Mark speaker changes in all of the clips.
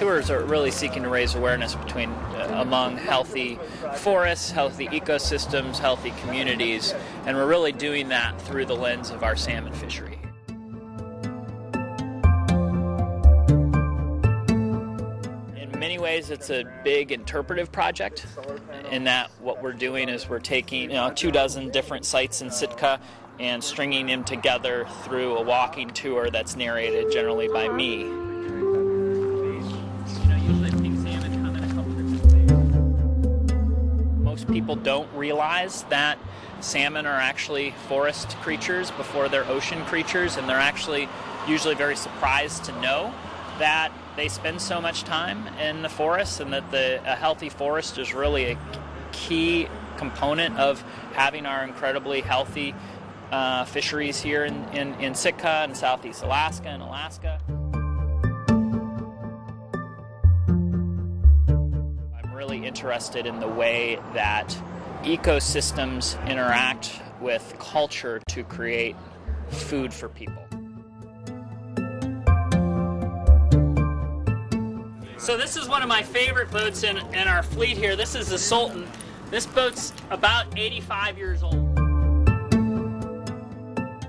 Speaker 1: tours are really seeking to raise awareness between uh, among healthy forests, healthy ecosystems, healthy communities, and we're really doing that through the lens of our salmon fishery. In many ways, it's a big interpretive project in that what we're doing is we're taking you know two dozen different sites in Sitka and stringing them together through a walking tour that's narrated generally by me. People don't realize that salmon are actually forest creatures before they're ocean creatures, and they're actually usually very surprised to know that they spend so much time in the forest and that the, a healthy forest is really a key component of having our incredibly healthy uh, fisheries here in, in, in Sitka and Southeast Alaska and Alaska. Interested in the way that ecosystems interact with culture to create food for people. So this is one of my favorite boats in, in our fleet here. This is the Sultan. This boat's about 85 years old.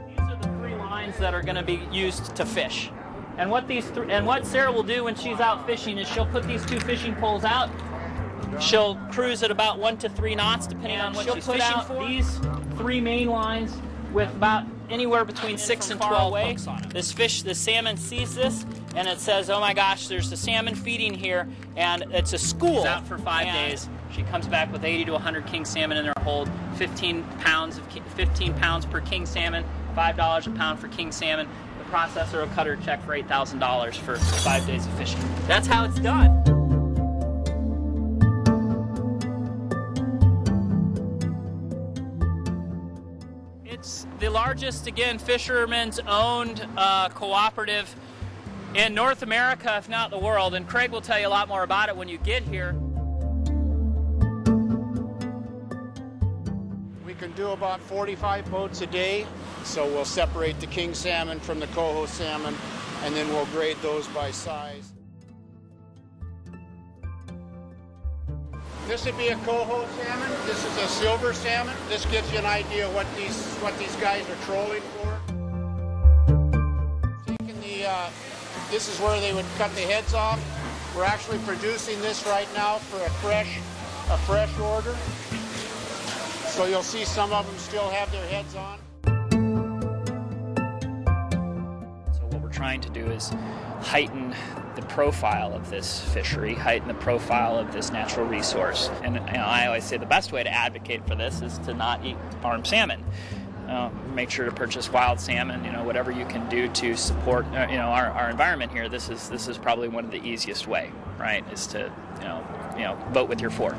Speaker 1: These are the three lines that are going to be used to fish. And what these th- and what Sarah will do when she's out fishing is she'll put these two fishing poles out. She'll cruise at about one to three knots, depending on what
Speaker 2: she'll
Speaker 1: she's
Speaker 2: put
Speaker 1: fishing
Speaker 2: out
Speaker 1: for. These three main lines with about anywhere between six and twelve hooks on it. This fish, the salmon, sees this and it says, "Oh my gosh, there's a salmon feeding here," and it's a school. She's out for five days. She comes back with 80 to 100 king salmon in her hold. 15 pounds of 15 pounds per king salmon. Five dollars a pound for king salmon. The processor will cut her check for eight thousand dollars for five days of fishing. That's how it's done. The largest, again, fishermen's owned uh, cooperative in North America, if not the world. And Craig will tell you a lot more about it when you get here.
Speaker 3: We can do about 45 boats a day, so we'll separate the king salmon from the coho salmon, and then we'll grade those by size. This would be a coho salmon. This is a silver salmon. This gives you an idea what these what these guys are trolling for. Taking the uh, this is where they would cut the heads off. We're actually producing this right now for a fresh a fresh order. So you'll see some of them still have their heads on.
Speaker 1: Trying to do is heighten the profile of this fishery, heighten the profile of this natural resource. And you know, I always say the best way to advocate for this is to not eat farm salmon. Uh, make sure to purchase wild salmon. You know, whatever you can do to support uh, you know our, our environment here. This is this is probably one of the easiest way, right? Is to you know you know vote with your fork.